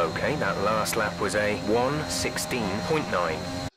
Okay, that last lap was a 116.9.